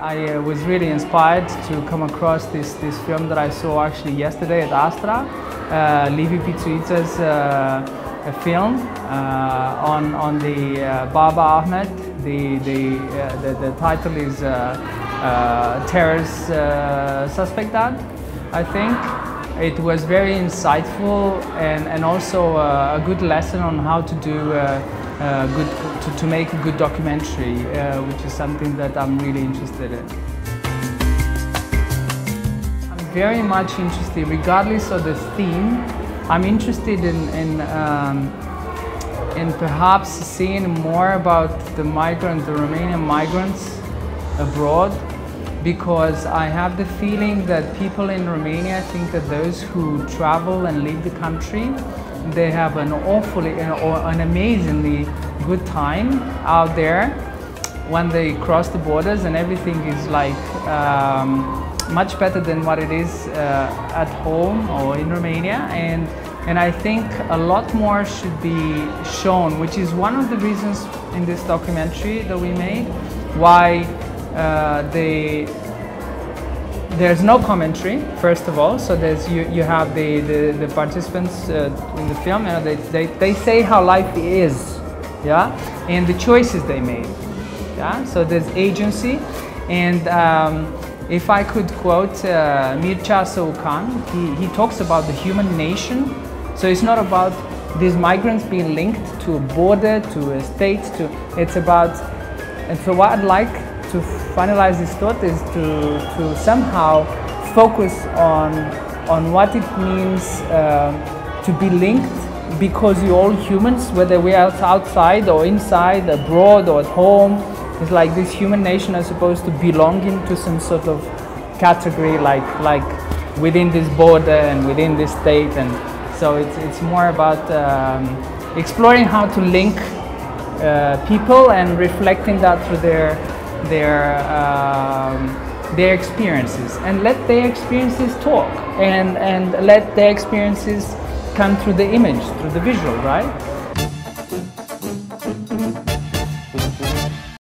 I uh, was really inspired to come across this, this film that I saw actually yesterday at Astra, uh, Pitsuitsa's uh, film uh, on, on the uh, Babar Ahmad. The, the, uh, the, the title is Terrorist Suspect Dad, I think. It was very insightful and, and also uh, a good lesson on how to do uh, uh, good, to, to make a good documentary, uh, which is something that I'm really interested in. I'm very much interested, regardless of the theme, I'm interested in, in, um, in perhaps seeing more about the migrants, the Romanian migrants abroad because I have the feeling that people in Romania think that those who travel and leave the country, they have an awfully or an amazingly good time out there when they cross the borders and everything is like um, much better than what it is uh, at home or in Romania. And and I think a lot more should be shown which is one of the reasons in this documentary that we made why uh, they there's no commentary first of all. So there's you, you have the, the, the participants uh, in the film you know, they, they, they say how life is yeah? And the choices they made yeah? So there's agency. And um, if I could quote uh, Mircea Săucan, he, he talks about the human nation. So it's not about these migrants being linked to a border to a state to it's about and so what I'd like to finalize this thought is to, to somehow focus on, on what it means uh, to be linked because we're all humans, whether we're outside or inside, abroad or at home. It's like this human nation is supposed to belong into some sort of category like, like within this border and within this state. And so it's, it's more about um, exploring how to link uh, people and reflecting that through their their um, their experiences and let their experiences talk and and let their experiences come through the image through the visual right